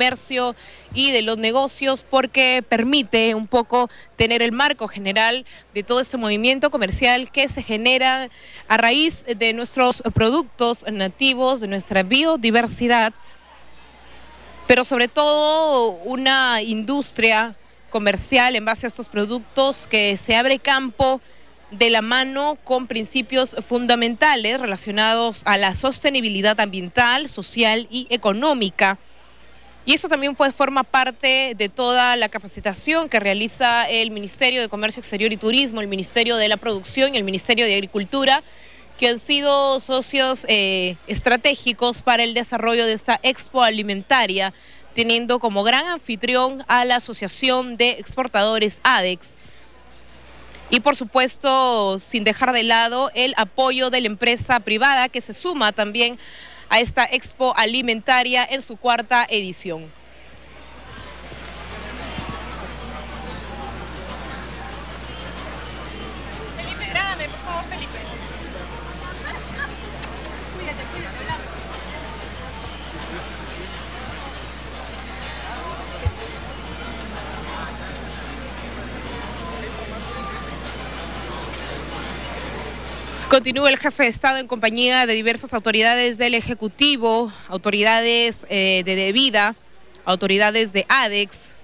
comercio y de los negocios porque permite un poco tener el marco general de todo ese movimiento comercial que se genera a raíz de nuestros productos nativos, de nuestra biodiversidad, pero sobre todo una industria comercial en base a estos productos que se abre campo de la mano con principios fundamentales relacionados a la sostenibilidad ambiental, social y económica. Y eso también fue, forma parte de toda la capacitación que realiza el Ministerio de Comercio Exterior y Turismo, el Ministerio de la Producción y el Ministerio de Agricultura, que han sido socios eh, estratégicos para el desarrollo de esta expo alimentaria, teniendo como gran anfitrión a la Asociación de Exportadores ADEX y por supuesto sin dejar de lado el apoyo de la empresa privada que se suma también a esta expo alimentaria en su cuarta edición. Continúa el jefe de Estado en compañía de diversas autoridades del Ejecutivo, autoridades eh, de Debida, autoridades de ADEX,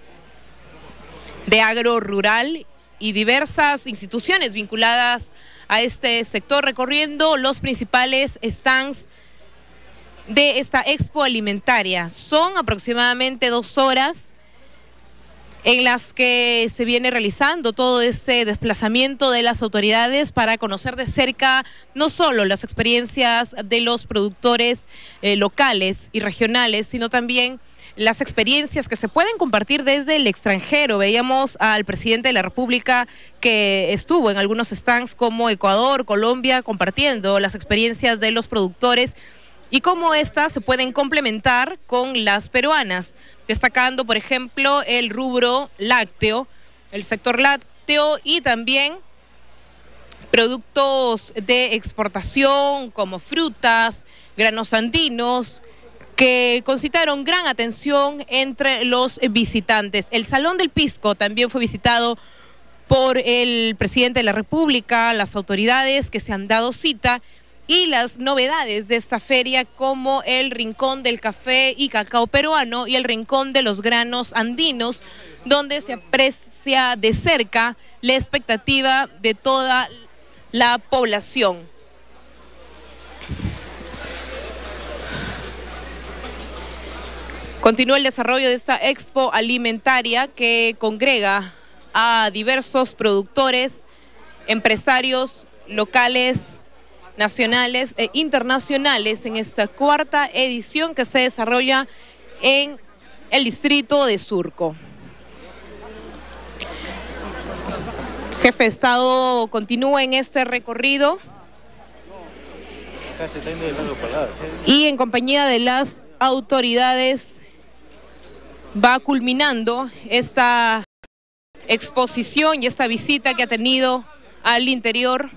de Agro Rural y diversas instituciones vinculadas a este sector, recorriendo los principales stands de esta expo alimentaria. Son aproximadamente dos horas en las que se viene realizando todo este desplazamiento de las autoridades para conocer de cerca no solo las experiencias de los productores eh, locales y regionales, sino también las experiencias que se pueden compartir desde el extranjero. Veíamos al presidente de la República que estuvo en algunos stands como Ecuador, Colombia, compartiendo las experiencias de los productores y cómo éstas se pueden complementar con las peruanas, destacando, por ejemplo, el rubro lácteo, el sector lácteo y también productos de exportación como frutas, granos andinos, que concitaron gran atención entre los visitantes. El Salón del Pisco también fue visitado por el presidente de la República, las autoridades que se han dado cita y las novedades de esta feria como el Rincón del Café y Cacao Peruano y el Rincón de los Granos Andinos, donde se aprecia de cerca la expectativa de toda la población. Continúa el desarrollo de esta expo alimentaria que congrega a diversos productores, empresarios locales, nacionales e internacionales en esta cuarta edición que se desarrolla en el distrito de Surco. Jefe de Estado continúa en este recorrido y en compañía de las autoridades va culminando esta exposición y esta visita que ha tenido al interior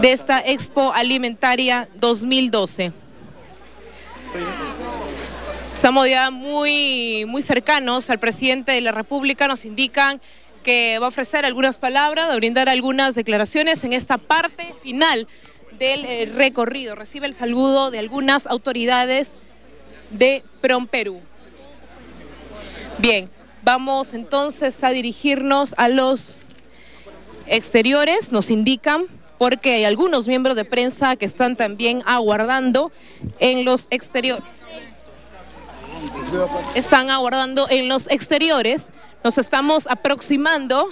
de esta Expo Alimentaria 2012. Estamos ya muy, muy cercanos al presidente de la República, nos indican que va a ofrecer algunas palabras, va a brindar algunas declaraciones en esta parte final del eh, recorrido. Recibe el saludo de algunas autoridades de PROM Perú. Bien, vamos entonces a dirigirnos a los exteriores, nos indican porque hay algunos miembros de prensa que están también aguardando en los exteriores. Están aguardando en los exteriores. Nos estamos aproximando.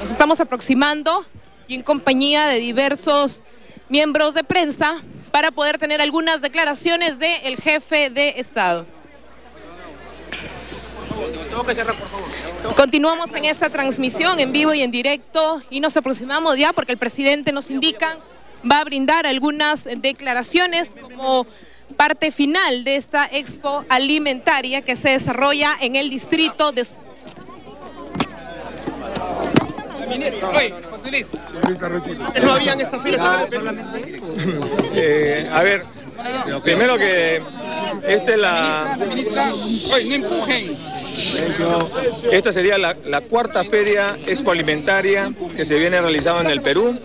Nos estamos aproximando y en compañía de diversos miembros de prensa para poder tener algunas declaraciones del jefe de Estado. Continuamos en esta transmisión en vivo y en directo y nos aproximamos ya porque el presidente nos indica va a brindar algunas declaraciones como parte final de esta expo alimentaria que se desarrolla en el distrito de... No habían. Eh, a ver, Primero que esta es la... Esta sería la, cuarta feria expoalimentaria que se viene realizando en el Perú.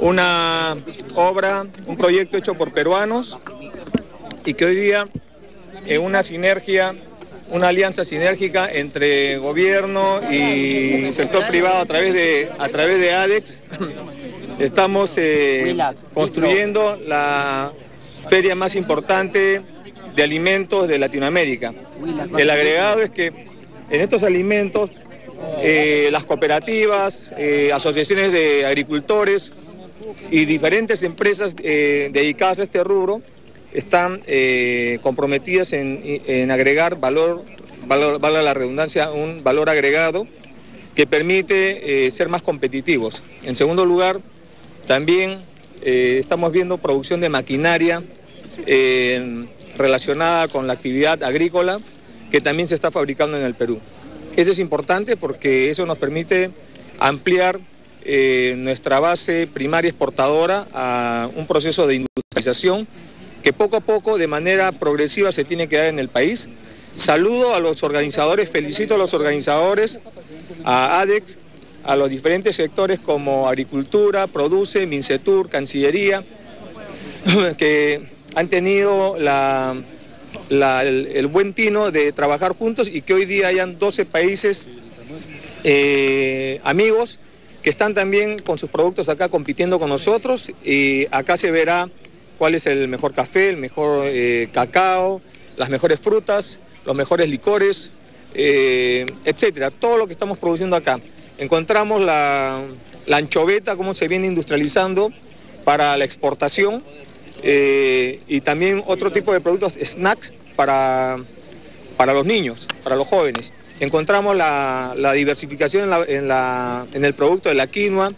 Una obra, un proyecto hecho por peruanos y que hoy día es una sinergia, una alianza sinérgica entre gobierno y sector privado a través de, a través de ADEX. Estamos eh, construyendo la feria más importante de alimentos de Latinoamérica. El agregado es que en estos alimentos eh, las cooperativas, eh, asociaciones de agricultores y diferentes empresas eh, dedicadas a este rubro están comprometidas en, agregar valor, valor, valga la redundancia, un valor agregado que permite ser más competitivos. En segundo lugar, también estamos viendo producción de maquinaria relacionada con la actividad agrícola que también se está fabricando en el Perú. Eso es importante porque eso nos permite ampliar eh, nuestra base primaria exportadora a un proceso de industrialización que poco a poco, de manera progresiva, se tiene que dar en el país. Saludo a los organizadores, felicito a los organizadores, a ADEX, a los diferentes sectores como Agricultura, Produce, Mincetur, Cancillería, que han tenido el, buen tino de trabajar juntos y que hoy día hayan 12 países eh, amigos que están también con sus productos acá compitiendo con nosotros y acá se verá cuál es el mejor café, el mejor eh, cacao, las mejores frutas, los mejores licores, eh, etcétera, todo lo que estamos produciendo acá. Encontramos la, la anchoveta, cómo se viene industrializando para la exportación eh, y también otro tipo de productos, snacks para, para los niños, para los jóvenes. Encontramos la, diversificación en, la, en, el producto de la quinoa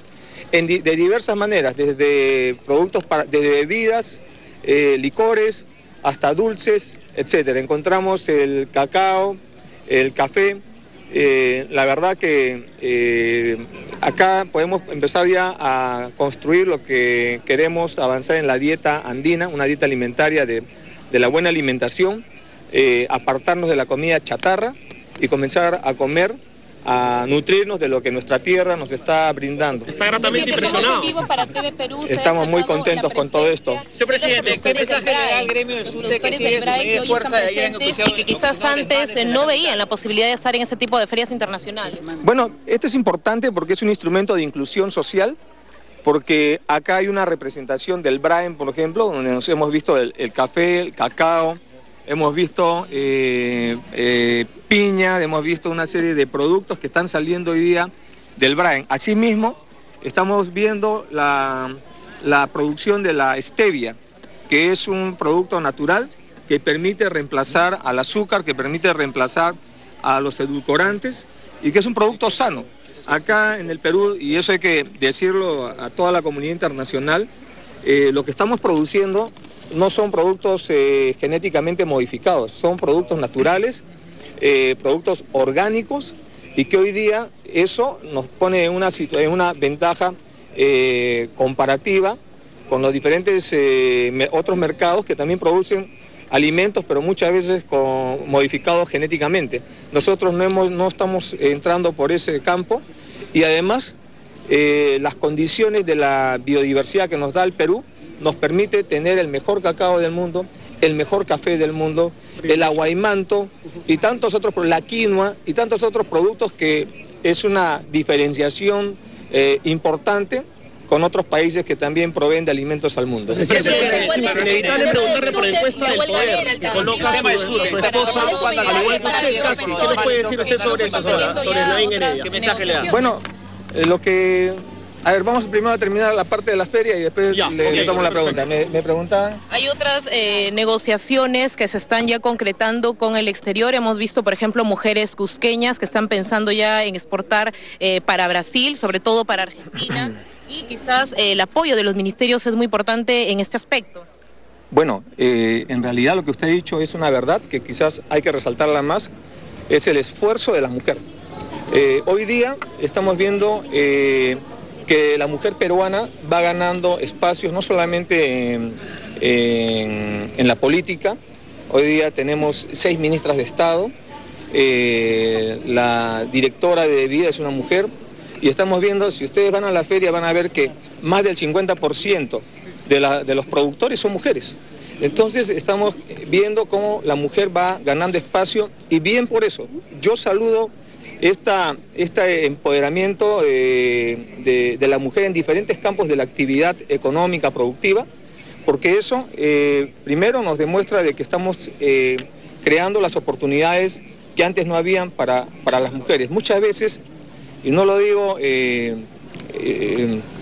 de diversas maneras, desde productos para, desde bebidas, eh, licores, hasta dulces, etc. Encontramos el cacao, el café, eh, la verdad que acá podemos empezar ya a construir lo que queremos avanzar en la dieta andina, una dieta alimentaria de, la buena alimentación, eh, apartarnos de la comida chatarra y comenzar a comer a nutrirnos de lo que nuestra tierra nos está brindando. Está gratamente impresionado. Estamos muy contentos con todo esto. Señor presidente, ¿qué mensaje le da al gremio del sur de que sigue su fuerza de en Y que quizás antes no veían la posibilidad de estar en ese tipo de ferias internacionales. Bueno, esto es importante porque es un instrumento de inclusión social porque acá hay una representación del Brain, por ejemplo, donde nos hemos visto el, el café, el cacao, hemos visto eh, eh, piña, hemos visto una serie de productos que están saliendo hoy día del Brain. Asimismo, estamos viendo la, producción de la stevia, que es un producto natural que permite reemplazar al azúcar, que permite reemplazar a los edulcorantes y que es un producto sano. Acá en el Perú, y eso hay que decirlo a toda la comunidad internacional, eh, lo que estamos produciendo no son productos eh, genéticamente modificados, son productos naturales, eh, productos orgánicos y que hoy día eso nos pone en una, una ventaja eh, comparativa con los diferentes otros mercados que también producen alimentos, pero muchas veces con, modificados genéticamente. Nosotros no estamos entrando por ese campo y además las condiciones de la biodiversidad que nos da el Perú nos permite tener el mejor cacao del mundo, el mejor café del mundo, el aguaimanto y tantos otros, la quinoa y tantos otros productos que es una diferenciación eh, importante con otros países que también proveen de alimentos al mundo. Es inevitable preguntarle por el puesto del poder que coloca a su, su esposa, al igual que usted casi. ¿Qué le puede decir usted sobre eso, sobre, Heredia? ¿Qué mensaje le da? Bueno, eh, lo que a ver, vamos primero a terminar la parte de la feria y después le, tomo la pregunta. ¿Me, me Hay otras eh, negociaciones que se están ya concretando con el exterior. Hemos visto, por ejemplo, mujeres cusqueñas que están pensando ya en exportar eh, para Brasil, sobre todo para Argentina. y quizás eh, el apoyo de los ministerios es muy importante en este aspecto. Bueno, en realidad lo que usted ha dicho es una verdad que quizás hay que resaltarla más, es el esfuerzo de la mujer. hoy día estamos viendo que la mujer peruana va ganando espacios no solamente en, la política. Hoy día tenemos seis ministras de Estado, eh, la directora de vida es una mujer y estamos viendo, si ustedes van a la feria van a ver que más del 50% de, de los productores son mujeres. Entonces estamos viendo cómo la mujer va ganando espacio y bien por eso. Yo saludo esta, este empoderamiento eh, de, de, la mujer en diferentes campos de la actividad económica productiva, porque eso eh, primero nos demuestra de que estamos eh, creando las oportunidades que antes no habían para, para las mujeres. Muchas veces, y no lo digo,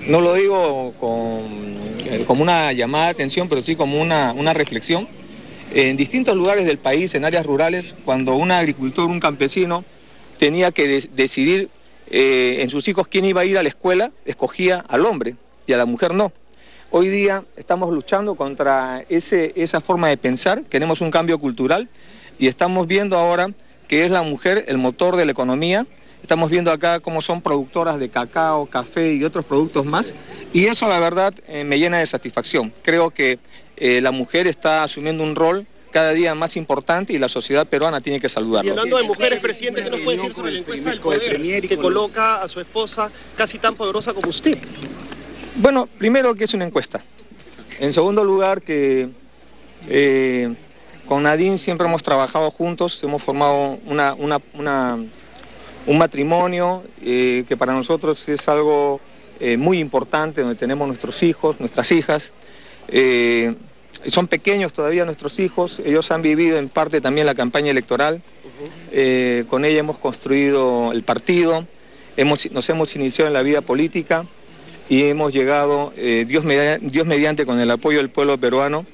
no lo digo con, como una llamada de atención, pero sí como una, una reflexión, en distintos lugares del país, en áreas rurales, cuando un agricultor, un campesino, tenía que de decidir en sus hijos quién iba a ir a la escuela, escogía al hombre y a la mujer no. Hoy día estamos luchando contra ese, esa forma de pensar, queremos un cambio cultural y estamos viendo ahora que es la mujer el motor de la economía. Estamos viendo acá cómo son productoras de cacao, café y otros productos más. Y eso la verdad eh, me llena de satisfacción. Creo que eh, la mujer está asumiendo un rol cada día más importante y la sociedad peruana tiene que saludarlo. Y hablando de mujeres, presidente, ¿qué nos puede decir sobre la encuesta del poder que coloca a su esposa casi tan poderosa como usted? Bueno, primero que es una encuesta. En segundo lugar que eh, con Nadine siempre hemos trabajado juntos, hemos formado una, una, una, un matrimonio eh, que para nosotros es algo eh, muy importante, donde tenemos nuestros hijos, nuestras hijas. Eh, son pequeños todavía nuestros hijos, ellos han vivido en parte también la campaña electoral. con ella hemos construido el partido, hemos, nos hemos iniciado en la vida política y hemos llegado, Dios, Dios mediante, con el apoyo del pueblo peruano,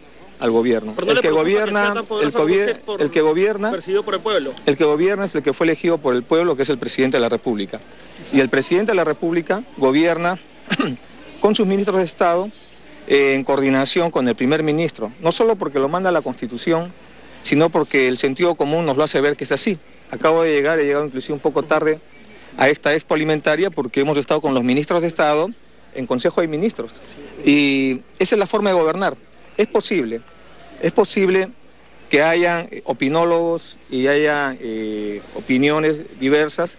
al gobierno. No el que gobierna, que el, gobier por, el, que gobierna, por el pueblo. El que gobierna es el que fue elegido por el pueblo, que es el presidente de la República. Exacto. Y el presidente de la República gobierna con sus ministros de Estado eh, en coordinación con el primer ministro, no solo porque lo manda la Constitución, sino porque el sentido común nos lo hace ver que es así. Acabo de llegar, he llegado inclusive un poco tarde a esta expo alimentaria porque hemos estado con los ministros de Estado en Consejo de Ministros. Y esa es la forma de gobernar. Es posible, es posible que haya opinólogos y haya eh, opiniones diversas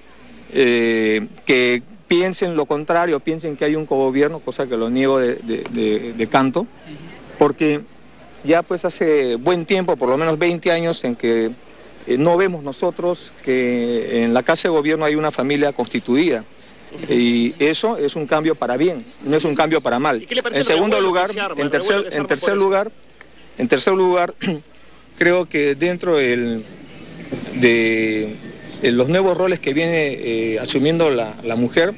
eh, que piensen lo contrario, piensen que hay un cogobierno, cosa que lo niego de, de, de, de, canto, porque ya pues hace buen tiempo, por lo menos 20 años, en que eh, no vemos nosotros que en la Casa de Gobierno hay una familia constituida. Y eso es un cambio para bien, no es un cambio para mal. En segundo lugar, en tercer, en tercer lugar, en tercer lugar, creo que dentro del, de, de, los nuevos roles que viene eh, asumiendo la, la mujer,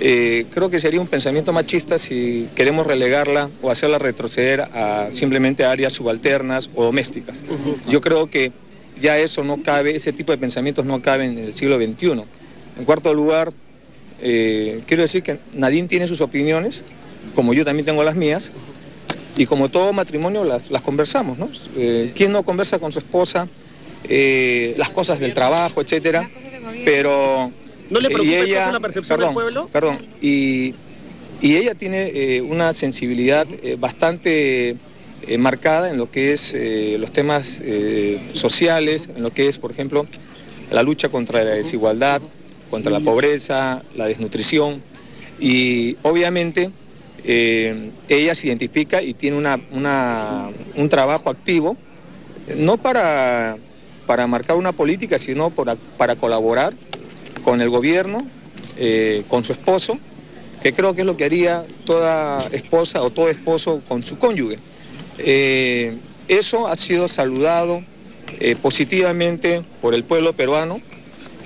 eh, creo que sería un pensamiento machista si queremos relegarla o hacerla retroceder a simplemente a áreas subalternas o domésticas. Yo creo que ya eso no cabe, ese tipo de pensamientos no caben en el siglo XXI. En cuarto lugar, eh, quiero decir que Nadine tiene sus opiniones, como yo también tengo las mías, y como todo matrimonio las, las conversamos, ¿no? Eh, ¿Quién no conversa con su esposa eh, las cosas del trabajo, etcétera? Pero... ¿No le preocupa y ella, la percepción perdón, del pueblo? Perdón, y, y ella tiene eh, una sensibilidad bastante marcada en lo que es los temas sociales, en lo que es, por ejemplo, la lucha contra la desigualdad, contra la pobreza, la desnutrición y obviamente eh, ella se identifica y tiene una, una, un trabajo activo, no para, para marcar una política, sino para, colaborar con el gobierno, eh, con su esposo, que creo que es lo que haría toda esposa o todo esposo con su cónyuge. Eh, eso ha sido saludado positivamente por el pueblo peruano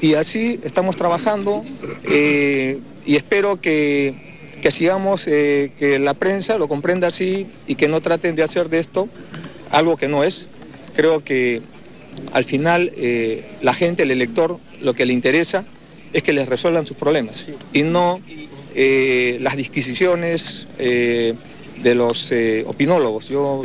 y así estamos trabajando eh, y espero que, que sigamos, eh, que la prensa lo comprenda así y que no traten de hacer de esto algo que no es. Creo que al final eh, la gente, el elector, lo que le interesa es que les resuelvan sus problemas y no eh, las disquisiciones de los opinólogos. Yo,